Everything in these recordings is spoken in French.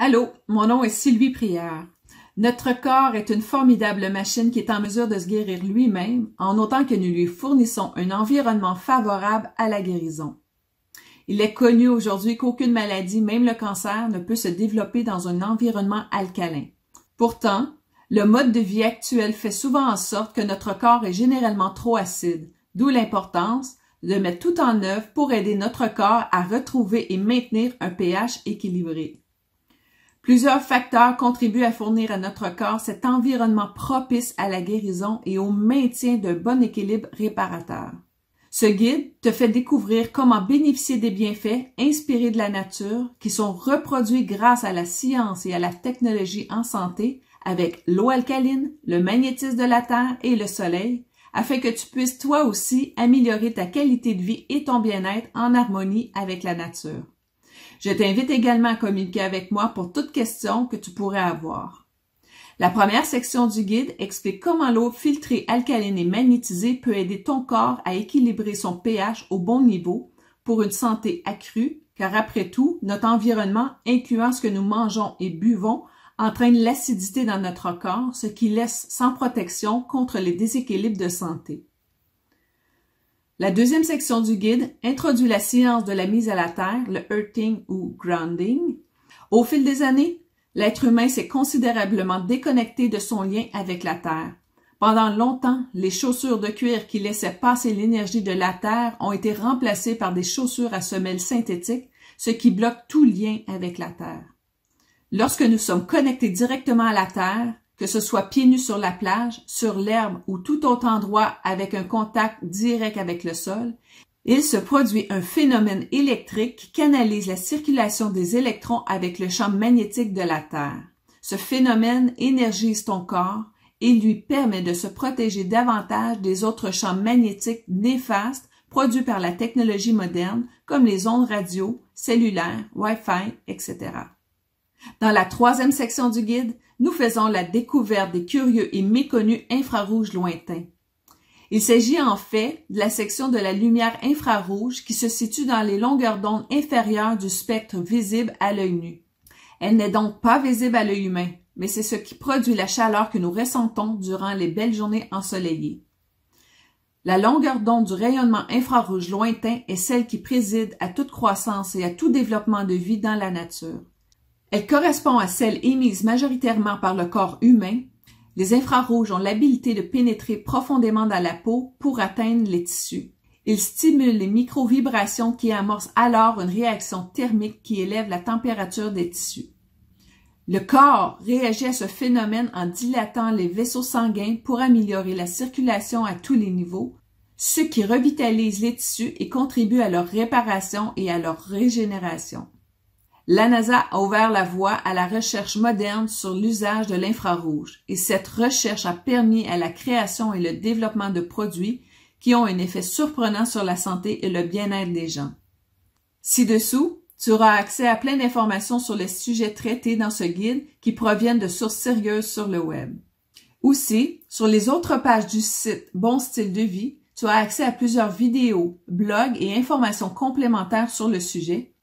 Allô, mon nom est Sylvie Prière. Notre corps est une formidable machine qui est en mesure de se guérir lui-même en autant que nous lui fournissons un environnement favorable à la guérison. Il est connu aujourd'hui qu'aucune maladie, même le cancer, ne peut se développer dans un environnement alcalin. Pourtant, le mode de vie actuel fait souvent en sorte que notre corps est généralement trop acide, d'où l'importance de mettre tout en œuvre pour aider notre corps à retrouver et maintenir un pH équilibré. Plusieurs facteurs contribuent à fournir à notre corps cet environnement propice à la guérison et au maintien d'un bon équilibre réparateur. Ce guide te fait découvrir comment bénéficier des bienfaits inspirés de la nature qui sont reproduits grâce à la science et à la technologie en santé avec l'eau alcaline, le magnétisme de la Terre et le Soleil, afin que tu puisses toi aussi améliorer ta qualité de vie et ton bien-être en harmonie avec la nature. Je t'invite également à communiquer avec moi pour toute question que tu pourrais avoir. La première section du guide explique comment l'eau filtrée alcaline et magnétisée peut aider ton corps à équilibrer son pH au bon niveau pour une santé accrue, car après tout, notre environnement, incluant ce que nous mangeons et buvons, entraîne l'acidité dans notre corps, ce qui laisse sans protection contre les déséquilibres de santé. La deuxième section du guide introduit la science de la mise à la terre, le earthing ou grounding. Au fil des années, l'être humain s'est considérablement déconnecté de son lien avec la terre. Pendant longtemps, les chaussures de cuir qui laissaient passer l'énergie de la terre ont été remplacées par des chaussures à semelles synthétiques, ce qui bloque tout lien avec la terre. Lorsque nous sommes connectés directement à la terre, que ce soit pieds nus sur la plage, sur l'herbe ou tout autre endroit avec un contact direct avec le sol, il se produit un phénomène électrique qui canalise la circulation des électrons avec le champ magnétique de la Terre. Ce phénomène énergise ton corps et lui permet de se protéger davantage des autres champs magnétiques néfastes produits par la technologie moderne comme les ondes radio, cellulaires, Wi-Fi, etc. Dans la troisième section du guide, nous faisons la découverte des curieux et méconnus infrarouges lointains. Il s'agit en fait de la section de la lumière infrarouge qui se situe dans les longueurs d'onde inférieures du spectre visible à l'œil nu. Elle n'est donc pas visible à l'œil humain, mais c'est ce qui produit la chaleur que nous ressentons durant les belles journées ensoleillées. La longueur d'onde du rayonnement infrarouge lointain est celle qui préside à toute croissance et à tout développement de vie dans la nature. Elle correspond à celle émise majoritairement par le corps humain. Les infrarouges ont l'habilité de pénétrer profondément dans la peau pour atteindre les tissus. Ils stimulent les micro-vibrations qui amorcent alors une réaction thermique qui élève la température des tissus. Le corps réagit à ce phénomène en dilatant les vaisseaux sanguins pour améliorer la circulation à tous les niveaux, ce qui revitalise les tissus et contribue à leur réparation et à leur régénération. La NASA a ouvert la voie à la recherche moderne sur l'usage de l'infrarouge et cette recherche a permis à la création et le développement de produits qui ont un effet surprenant sur la santé et le bien-être des gens. Ci-dessous, tu auras accès à plein d'informations sur les sujets traités dans ce guide qui proviennent de sources sérieuses sur le web. Aussi, sur les autres pages du site Bon Style de Vie, tu as accès à plusieurs vidéos, blogs et informations complémentaires sur le sujet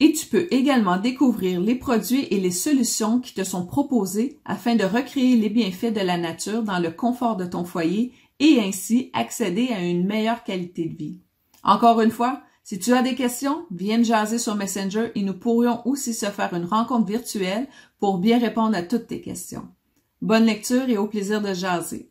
et tu peux également découvrir les produits et les solutions qui te sont proposés afin de recréer les bienfaits de la nature dans le confort de ton foyer et ainsi accéder à une meilleure qualité de vie. Encore une fois, si tu as des questions, viens jaser sur Messenger et nous pourrions aussi se faire une rencontre virtuelle pour bien répondre à toutes tes questions. Bonne lecture et au plaisir de jaser.